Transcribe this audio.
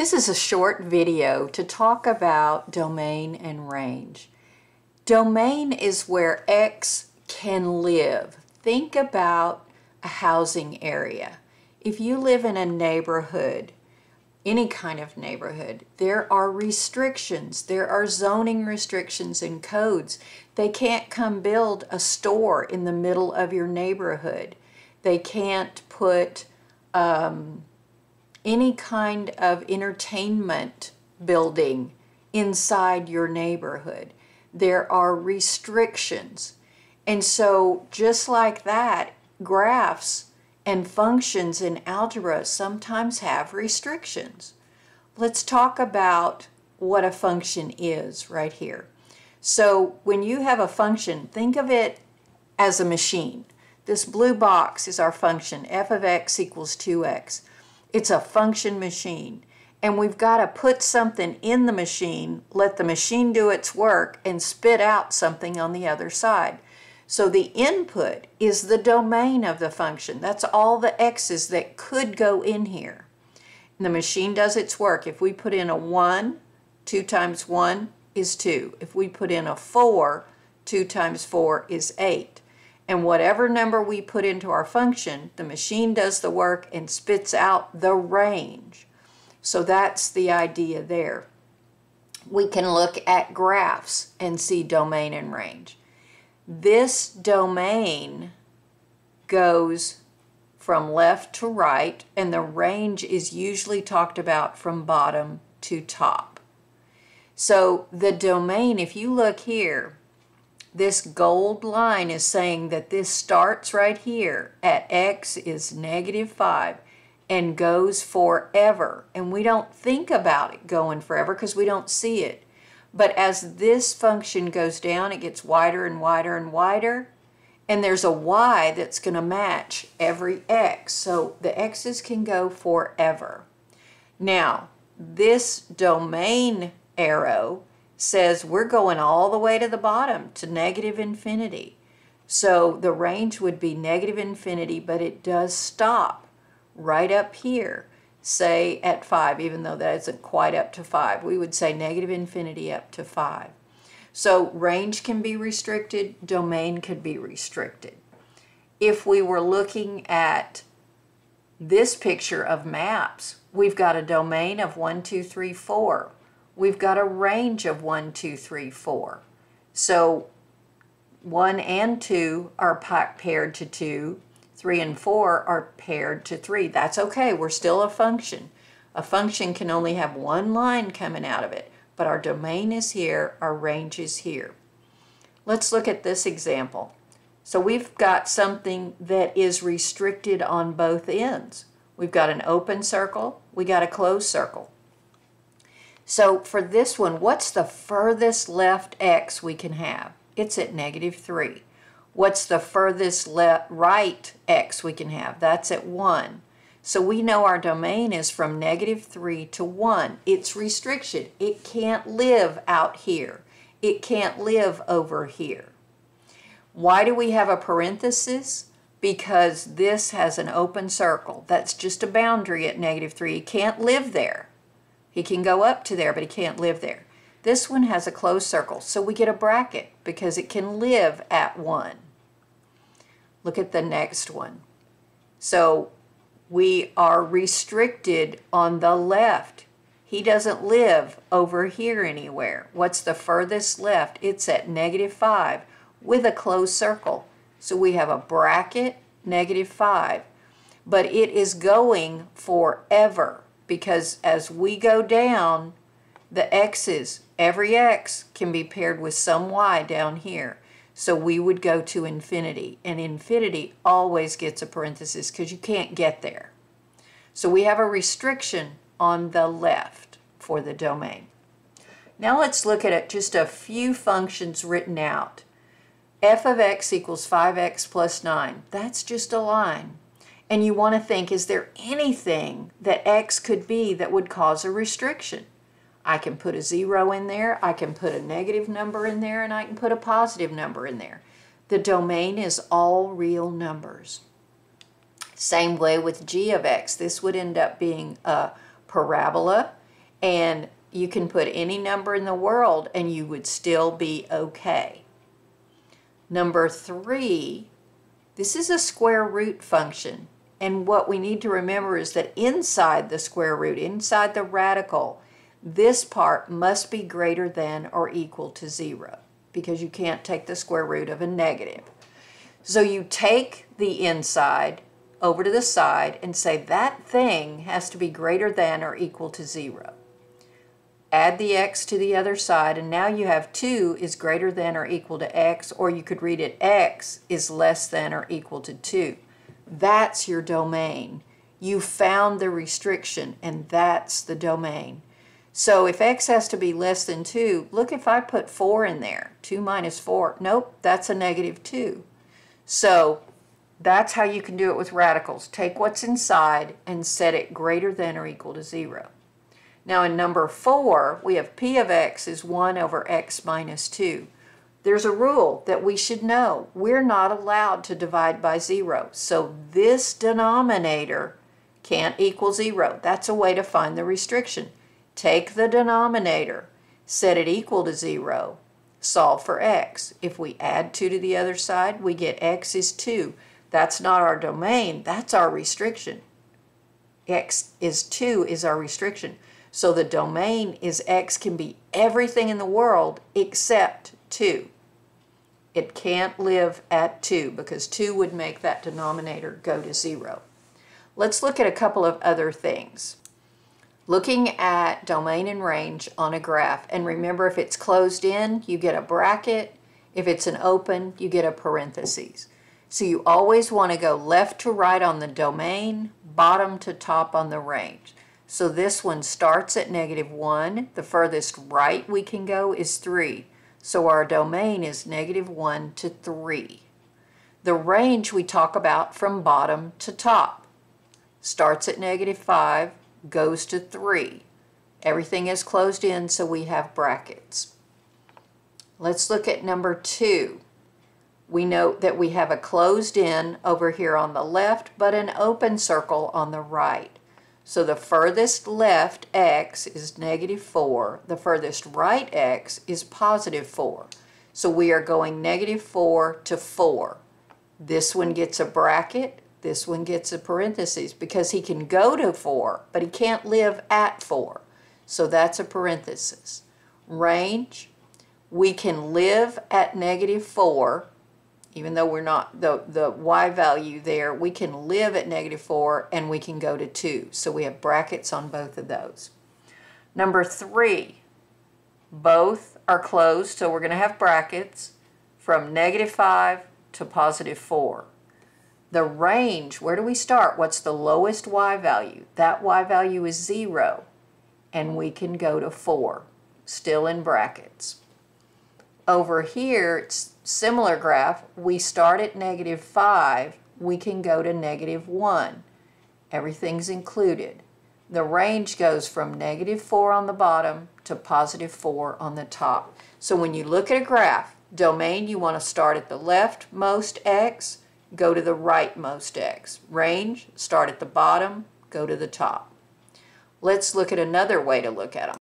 This is a short video to talk about domain and range. Domain is where X can live. Think about a housing area. If you live in a neighborhood, any kind of neighborhood, there are restrictions. There are zoning restrictions and codes. They can't come build a store in the middle of your neighborhood. They can't put um, any kind of entertainment building inside your neighborhood. There are restrictions. And so, just like that, graphs and functions in algebra sometimes have restrictions. Let's talk about what a function is right here. So, when you have a function, think of it as a machine. This blue box is our function, f of x equals 2x. It's a function machine. And we've got to put something in the machine, let the machine do its work, and spit out something on the other side. So the input is the domain of the function. That's all the x's that could go in here. And the machine does its work. If we put in a 1, 2 times 1 is 2. If we put in a 4, 2 times 4 is 8. And whatever number we put into our function, the machine does the work and spits out the range. So that's the idea there. We can look at graphs and see domain and range. This domain goes from left to right, and the range is usually talked about from bottom to top. So the domain, if you look here, this gold line is saying that this starts right here at x is negative 5 and goes forever. And we don't think about it going forever because we don't see it. But as this function goes down, it gets wider and wider and wider. And there's a y that's going to match every x. So the x's can go forever. Now, this domain arrow says we're going all the way to the bottom to negative infinity. So the range would be negative infinity, but it does stop right up here, say at 5, even though that isn't quite up to 5. We would say negative infinity up to 5. So range can be restricted, domain could be restricted. If we were looking at this picture of maps, we've got a domain of 1, 2, 3, 4 we've got a range of 1, 2, 3, 4. So 1 and 2 are paired to 2, 3 and 4 are paired to 3. That's okay, we're still a function. A function can only have one line coming out of it, but our domain is here, our range is here. Let's look at this example. So we've got something that is restricted on both ends. We've got an open circle, we got a closed circle. So for this one, what's the furthest left x we can have? It's at negative 3. What's the furthest left right x we can have? That's at 1. So we know our domain is from negative 3 to 1. It's restriction. It can't live out here. It can't live over here. Why do we have a parenthesis? Because this has an open circle. That's just a boundary at negative 3. It can't live there. He can go up to there, but he can't live there. This one has a closed circle, so we get a bracket because it can live at 1. Look at the next one. So we are restricted on the left. He doesn't live over here anywhere. What's the furthest left? It's at negative 5 with a closed circle. So we have a bracket, negative 5. But it is going forever because as we go down, the x's, every x can be paired with some y down here. So we would go to infinity, and infinity always gets a parenthesis because you can't get there. So we have a restriction on the left for the domain. Now let's look at just a few functions written out. f of x equals 5x plus 9. That's just a line and you want to think, is there anything that X could be that would cause a restriction? I can put a zero in there, I can put a negative number in there, and I can put a positive number in there. The domain is all real numbers. Same way with g of x. This would end up being a parabola. And you can put any number in the world and you would still be okay. Number three, this is a square root function. And what we need to remember is that inside the square root, inside the radical, this part must be greater than or equal to zero because you can't take the square root of a negative. So you take the inside over to the side and say that thing has to be greater than or equal to zero. Add the x to the other side and now you have 2 is greater than or equal to x or you could read it x is less than or equal to 2. That's your domain. You found the restriction and that's the domain. So if x has to be less than 2, look if I put 4 in there. 2 minus 4, nope, that's a negative 2. So that's how you can do it with radicals. Take what's inside and set it greater than or equal to 0. Now in number 4, we have p of x is 1 over x minus 2. There's a rule that we should know. We're not allowed to divide by 0. So this denominator can't equal 0. That's a way to find the restriction. Take the denominator, set it equal to 0, solve for x. If we add 2 to the other side, we get x is 2. That's not our domain, that's our restriction. x is 2 is our restriction. So the domain is x can be everything in the world except 2. It can't live at 2 because 2 would make that denominator go to 0. Let's look at a couple of other things. Looking at domain and range on a graph, and remember if it's closed in, you get a bracket. If it's an open, you get a parentheses. So you always want to go left to right on the domain, bottom to top on the range. So this one starts at negative 1. The furthest right we can go is 3. So our domain is negative 1 to 3. The range we talk about from bottom to top. Starts at negative 5, goes to 3. Everything is closed in, so we have brackets. Let's look at number 2. We note that we have a closed in over here on the left, but an open circle on the right. So the furthest left x is negative 4. The furthest right x is positive 4. So we are going negative 4 to 4. This one gets a bracket. This one gets a parenthesis because he can go to 4, but he can't live at 4. So that's a parenthesis. Range, we can live at negative 4 even though we're not, the, the y value there, we can live at negative 4 and we can go to 2. So we have brackets on both of those. Number 3, both are closed, so we're going to have brackets from negative 5 to positive 4. The range, where do we start? What's the lowest y value? That y value is 0, and we can go to 4, still in brackets. Over here, it's similar graph. We start at negative 5. We can go to negative 1. Everything's included. The range goes from negative 4 on the bottom to positive 4 on the top. So when you look at a graph, domain, you want to start at the leftmost x, go to the rightmost x. Range, start at the bottom, go to the top. Let's look at another way to look at them.